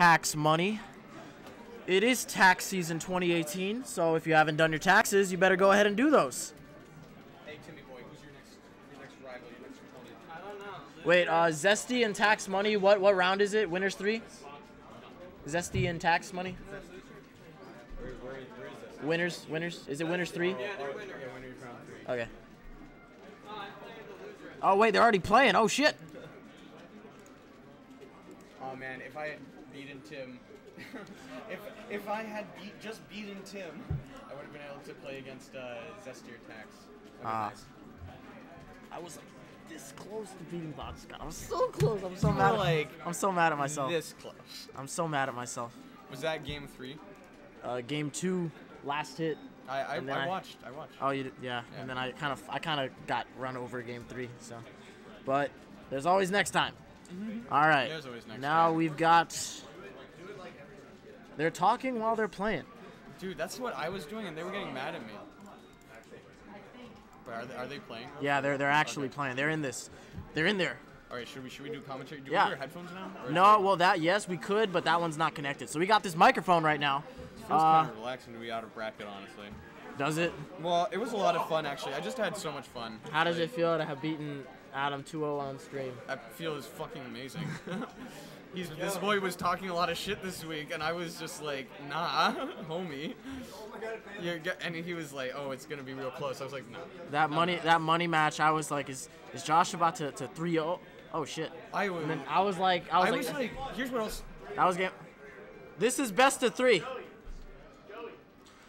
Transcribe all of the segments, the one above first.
tax money. It is tax season 2018, so if you haven't done your taxes, you better go ahead and do those. Hey, Timmy boy, who's your next, your next rival, your next opponent? I don't know. Wait, uh, Zesty and tax money. What what round is it? Winners three. Zesty and tax money. Where, where, where is this? Winners, winners. Is it winners three? Yeah, they're winners. Yeah, winner round three. Okay. No, I'm playing the loser. Oh wait, they're already playing. Oh shit. Oh man, if I had beaten Tim, if if I had beat just beaten Tim, I would have been able to play against uh, Zestier Tax. That'd Ah. nice. I was like this close to beating Box Scott. I was so close. I'm so You were mad. like I'm so mad at myself. This close. I'm so mad at myself. Was that game three? Uh, game two, last hit. I I, And then I I- watched. I watched. Oh, you did, yeah. Yeah. And then I kind of I kind of got run over game three. So, but there's always next time. All right. There's always now time. we've got. They're talking while they're playing. Dude, that's what I was doing, and they were getting mad at me. But are they, are they playing? Yeah, they're they're actually Okay. playing. They're in this. They're in there. All right, should we should we do commentary? Do Yeah. we wear headphones now? No, well that yes we could, but that one's not connected. So we got this microphone right now. It feels Uh, kind of relaxing to be out of bracket, honestly. does it? Well, it was a lot of fun actually. I just had so much fun. How does Like, it feel to have beaten Adam 2-0 on stream? I feel is fucking amazing. He's this boy was talking a lot of shit this week, and I was just like, nah, homie. You get, and he was like, oh, it's gonna be real close. I was like, no. That money that money match, I was like, is is Josh about to to 3-0? Oh shit. I was. And then I was like, I was I like, was like, here's what else. that was game. This is best of three.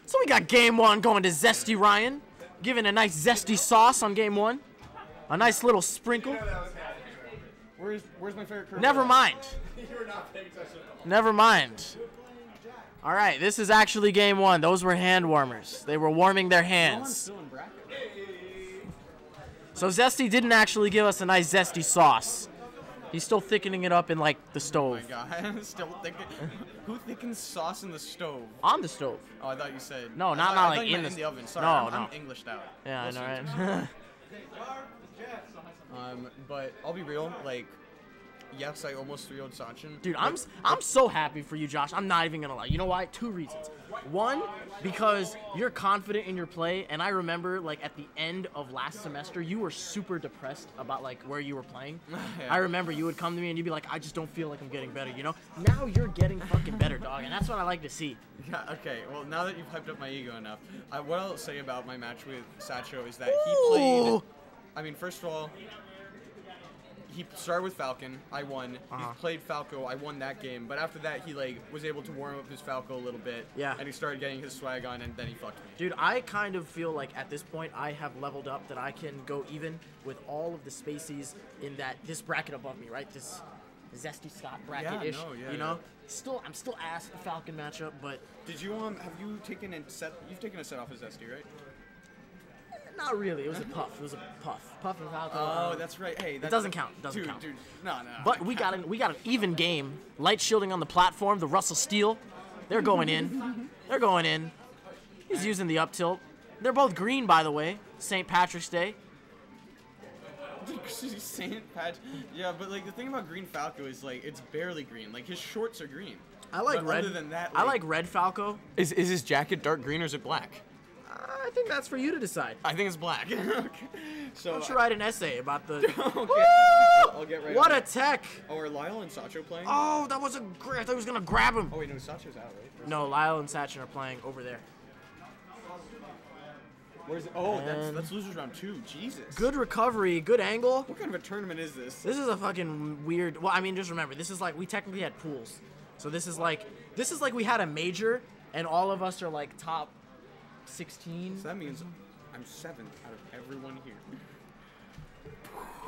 So we got game one going to Zesty Ryan, giving a nice zesty sauce on game one, a nice little sprinkle. Where's where's my favorite curve? Never mind. Never mind. All right, this is actually game one. Those were hand warmers. They were warming their hands. still in bracket. So Zesty didn't actually give us a nice zesty sauce. He's still thickening it up in like the stove. Oh stove. my god, still thinking. Who thickens sauce in the stove? On the stove. Oh, I thought you said. No, I not- thought- not I like thought you in meant the in the oven. Sorry, No, I'm, no. I'm Englished out. Yeah, I know, right? Um, but I'll be real. Like, yes, I almost 3 0 Sachin. Dude, I'm I'm so happy for you, Josh. I'm not even gonna lie. You know why? Two reasons. One, because you're confident in your play, and I remember like at the end of last semester, you were super depressed about like where you were playing. I remember you would come to me and you'd be like, I just don't feel like I'm getting better. You know? Now you're getting fucking better, dog, and that's what I like to see. Yeah, okay. Well, now that you've hyped up my ego enough, I, what I'll say about my match with Sacho is that he played. I mean, first of all, he started with Falcon. I won. Uh-huh. He played Falco. I won that game. But after that, he like was able to warm up his Falco a little bit. Yeah. And he started getting his swag on, and then he fucked me. Dude, I kind of feel like at this point I have leveled up that I can go even with all of the spacies in that this bracket above me, right? This zesty Scott bracket ish. no, yeah, you know? yeah. Still I'm still ass at the Falcon matchup, but Did you um have you taken a set? You've taken a set off of Zesty, right? Not really. It was a puff. It was a puff. Puff and Falcon. Oh, that's right. Hey, that doesn't count, doesn't dude, count. Dude, no, no. But we got an we got an even game. Light shielding on the platform. The Russell Steele. they're going in. They're going in. He's using the up tilt. They're both green, by the way. St. Patrick's Day. Saint Pat. Yeah, but like the thing about Green Falco is like it's barely green. Like his shorts are green. I like But red. Other than that, I like red Falco. Is is his jacket dark green or is it black? I think that's for you to decide. I think it's black. okay. So Why don't you write an essay about the? Okay. I'll, I'll get right. What a it. tech! Oh, are Lyle and Sacho playing? Oh, that was a great. I thought he was gonna grab him. Oh wait, no, Sacho's out, right? No, Lyle and Sachin are playing over there. Where's it? Oh, that's that's losers round two. Jesus. Good recovery, good angle. What kind of a tournament is this? This is a fucking weird. Well, I mean, just remember, this is like we technically had pools, so this is like this is like we had a major, and all of us are like top 16. So that means I'm seventh out of everyone here.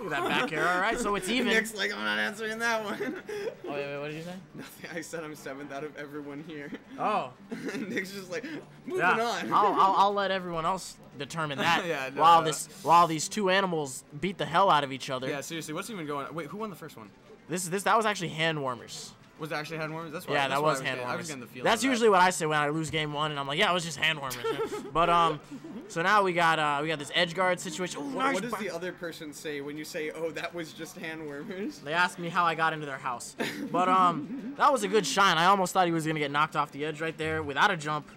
Look at that back here. All right, so it's even. Nick's like, I'm not answering that one. Oh wait, wait, what did you say? Nothing. I said I'm seventh out of everyone here. Oh, Nick's just like, moving yeah. on. I'll, I'll, I'll let everyone else determine that. Yeah, no, while no. this while these two animals beat the hell out of each other. yeah, seriously, what's even going on? Wait, who won the first one? This is this that was actually hand warmers. Was it actually hand warmers? That's why. Yeah, that's that why was I hand getting- I was warmers. getting the feeling. That's of that. usually what I say when I lose game one, and I'm like, yeah, it was just hand warmers. but um, so now we got uh, we got this edge guard situation. Ooh, What, nice what does the other person say when you say, "Oh, that was just hand warmers"? They asked me how I got into their house, but um, that was a good shine. I almost thought he was gonna get knocked off the edge right there without a jump,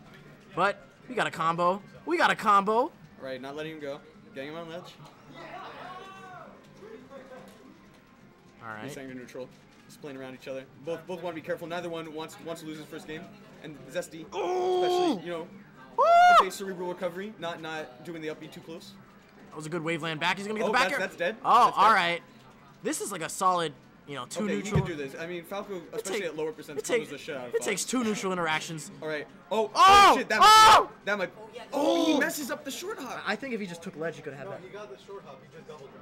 but we got a combo. We got a combo. Right, not letting him go, getting him on ledge. All right. He's right. staying in neutral, just playing around each other. Both both want to be careful. Neither one wants wants to lose his first game. And Zesty, especially you know, okay, cerebral recovery, not not doing the up B too close. That was a good waveland back. He's gonna get Oh, the back that's- air. that's dead. Oh, That's all dead. right. This is like a solid, you know, two okay, neutral. he can do this. I mean, Falco, especially take- at lower percent, It, comes the shit out of it Fox. takes two neutral interactions. All right. Oh, oh, Oh! shit, that Oh! might, that might. Oh, oh he oh! messes up the short hop. I think if he just took ledge, he could have had No, that. he got the short hop. He just double jumped.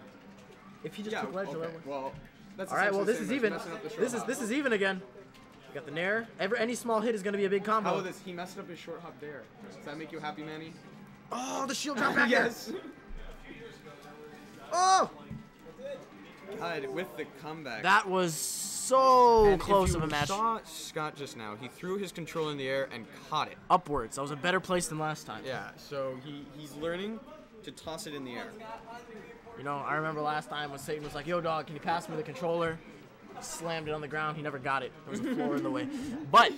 If he just Yeah. took ledge, Okay. okay. Well, that's All right. Well, this is even. as messing up the short This is hop. this is even again. We got the nair. Every any small hit is gonna be a big combo. How about this? He messed up his short hop there. Does that make you happy, Manny? Oh, the shield drop back. there. yes. Oh, God, with the comeback. that was so And close if of you a match. saw Scott just now, he threw his control in the air and caught it. Upwards. That was a better place than last time. Yeah, so he, he's learning to toss it in the air. You know, I remember last time when Satan was like, "Yo, dog, can you pass me the controller?" Slammed it on the ground. He never got it. There was a floor in the way. But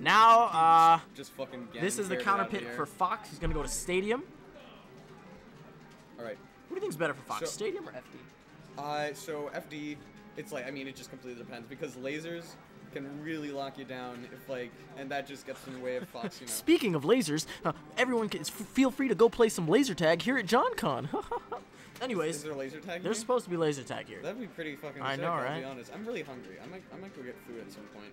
now, uh, Just fucking this is the counter out of the pit for Fox. He's gonna go to Stadium. All right. What do you think's better for Fox, So- Stadium or FD? Uh, so FD, it's like I mean it just completely depends because lasers can really lock you down if like and that just gets in the way of Fox, you know. Speaking of lasers, uh, everyone can f- feel free to go play some laser tag here at JohnCon. Is Anyways, there laser tag? there's here? supposed to be laser tag here. That'd be pretty fucking I sick, know, I'll right? be honest. I'm really hungry. I might I might go get food at some point.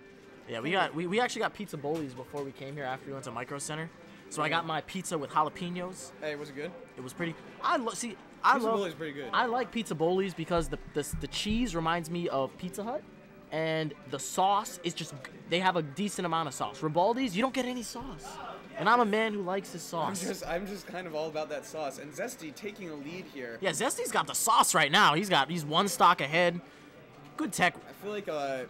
Yeah, we got we, we actually got Pizza Boli's before we came here after we went to Micro Center. So I got my pizza with jalapenos. Hey, was it good? It was pretty. I lo- see. I Pizza love. Pretty good. I like Pizza Boli's because the, the the cheese reminds me of Pizza Hut, and the sauce is just. They have a decent amount of sauce. Ribaldi's, you don't get any sauce, and I'm a man who likes his sauce. I'm just I'm just kind of all about that sauce. And Zesty taking a lead here. Yeah, Zesty's got the sauce right now. He's got he's one stock ahead. Good tech. I feel like uh,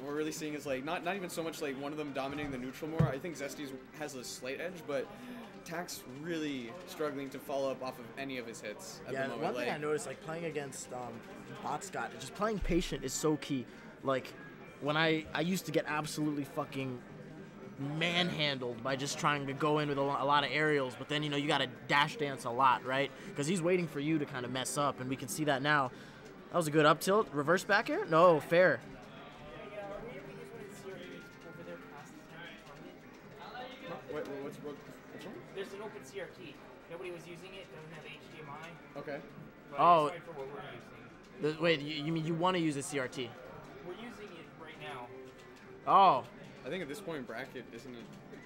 what we're really seeing is like not not even so much like one of them dominating the neutral more. I think Zesty's has a slight edge, but Tax really struggling to follow up off of any of his hits at Yeah, the moment. one thing like, I noticed, like playing against um, Bot Scott, just playing patient is so key. Like when I I used to get absolutely fucking manhandled by just trying to go in with a, lot of aerials, but then you know you got to dash dance a lot, right? Because he's waiting for you to kind of mess up, and we can see that now. That was a good up tilt, reverse back air. No, fair. What, what- what's, what, what's wrong? There's an open CRT. Nobody was using it. Doesn't have HDMI. Okay. But Oh. for what we're using. The- wait, you, you mean you want to use a CRT? We're using it right now. Oh, I think at this point bracket isn't it?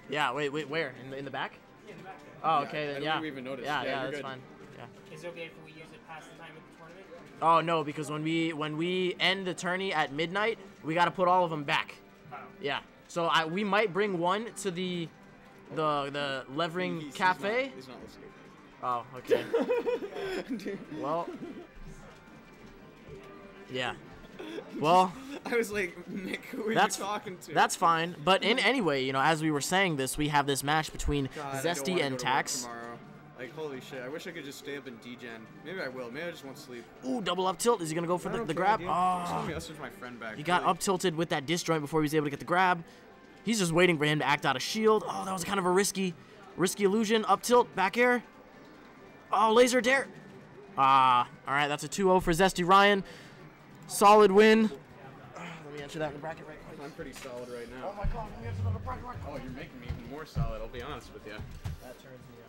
yeah. Wait, wait, where? In the in the back? Yeah, in the back. Oh, Yeah, okay, I then don't yeah. think we even noticed. Yeah, Yeah, yeah, that's good. fine. Yeah. Is it okay if we use it past the time of the tournament? Oh no, because when we when we end the tourney at midnight, we got to put all of them back. Oh. Yeah. So I we might bring one to the the the Levering He's- he's Cafe. not- He's not, listening. Oh, okay. Well. Yeah. Well, I was like, Nick, who are that's you talking to? that's fine. But in anyway, you know, as we were saying this, we have this match between God, Zesty and to Tax. Tomorrow. Like, holy shit. I wish I could just stay up and degen. Maybe I will. Maybe I just won't sleep. Ooh, double up tilt. Is he gonna go for the, the grab? dude. Oh. My friend back. He got Like, up tilted with that disjoint before he was able to get the grab. He's just waiting for him to act out a shield. Oh, that was kind of a risky, risky illusion. Up tilt, back air. Oh, laser dare. Ah, all right, that's a 2-0 for Zesty Ryan. Solid win. Let me enter that in the bracket right quick. I'm pretty solid right now. Oh my god, let me enter that in the bracket right oh, quick. Oh, you're making me even more solid, I'll be honest with you. That turns me